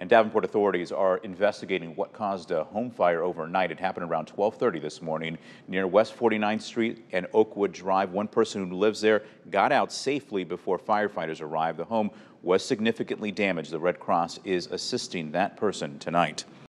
And Davenport authorities are investigating what caused a home fire overnight. It happened around 1230 this morning near West 49th Street and Oakwood Drive. One person who lives there got out safely before firefighters arrived. The home was significantly damaged. The Red Cross is assisting that person tonight.